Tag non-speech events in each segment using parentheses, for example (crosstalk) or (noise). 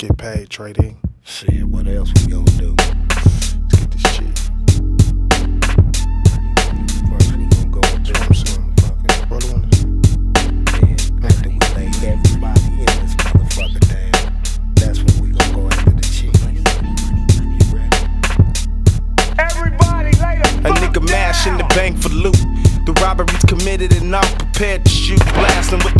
get paid, Tray Deee. Shit, what else we gonna do? Let's get this shit. First we gonna go up That's what I'm saying, motherfucker. Roll on this. Then after we lay everybody in this motherfucker down, that's when we gonna go after the chick. Everybody lay the A nigga mash in the bank for loot. The robbery's committed and I'm prepared to shoot. Blasting with the cops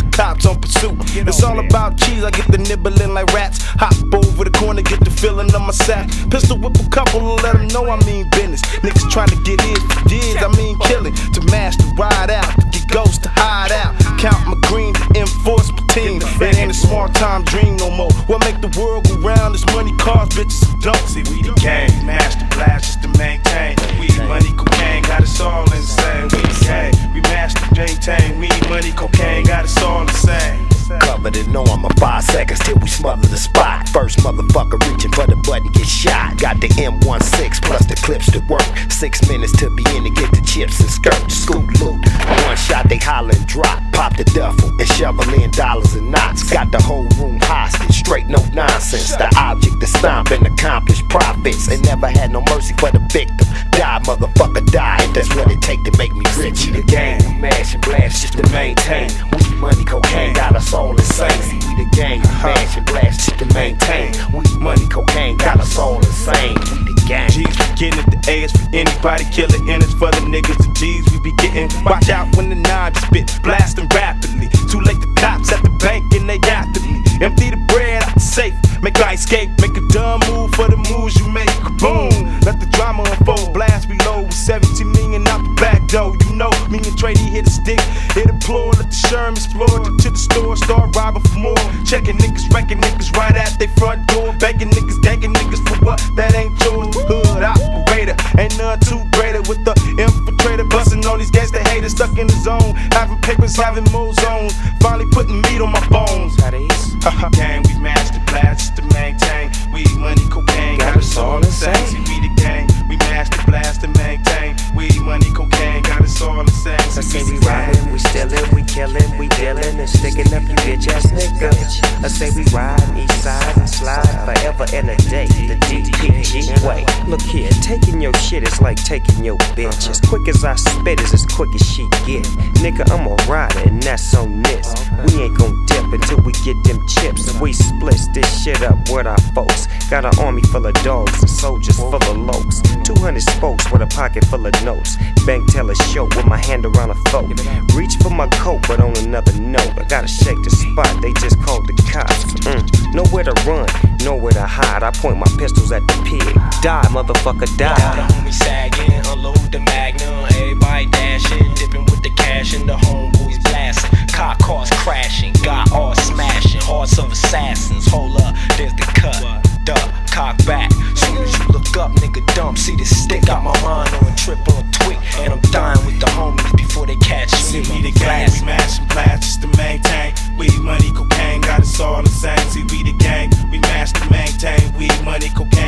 on pursuit. It's all about cheese. I get the nibbling like rats. Hop over the corner, get the feeling of my sack. Pistol whip a couple to let them know I mean business. Niggas trying to get his for years. I mean killing. To mash to ride out. To get ghosts to hide out. Count my green to enforce my team. It ain't a small time dream no more. What make the world go round is money, cars, bitches, and don't. See, we the gang. Master blast just to maintain. Weed, money, cocaine, got us First motherfucker reaching for the button get shot. Got the M16 plus the clips to work. Six minutes to be in to get the chips and skirt. Scoop loot. One shot they holler and drop. Pop the duffel and shovel in dollars and knots. Got the whole room hostage. Straight no nonsense. The object to stomp and accomplish profits. And never had no mercy for the victim. Die, motherfucker, die. That's what it take to make me rich. We the gang, we mash and blast just to maintain. We money, cocaine, got us all insane. The gang, we mash and blast to maintain. We money, cocaine, got us all insane. We the gang. G's we getting it, the A is for anybody killing, in it's for the niggas. The G's we be getting. Watch out when the nine spit, blasting rapidly. Too late, the cops at the bank and they after me. Empty the bread out the safe, make I escape, make a dumb move for the moves you make. Boom, let the drama unfold. Blast reload with 17 million out the back door. You know, me and Tray Deee hit a stick, hit a floor, let the Sherm explore. To the store, start robbing for more. Checking niggas, wrecking niggas right at they front door. Begging niggas, ganking niggas for what? That ain't yours. Hood operator, ain't none too greater with the infiltrator. Busting on these gangsta haters stuck in the zone. Having papers, having more zones. Finally putting meat on my bones. (laughs) gang, we master blast to maintain. I say we ride east side and slide forever and a day. The DPG way. Look here, taking your shit is like taking your bitch. As quick as I spit is as quick as she get. Nigga, I'm a rider and that's on this. We until we get them chips. We split this shit up with our folks. Got an army full of dogs and soldiers full of lokes. 200 spokes with a pocket full of notes. Bank teller show with my hand around a folk. Reach for my coat, but on another note, I gotta shake the spot. They just called the cops. Mm. Nowhere to run, nowhere to hide. I point my pistols at the pig. Die, motherfucker, die. dumb. See the stick, got my mind on trip on twig, and I'm dying with the homies before they catch me. See, we the gang, we mashing blast just to maintain. We money, cocaine, got us all the same. See, we the gang, we mash to maintain. We money, cocaine.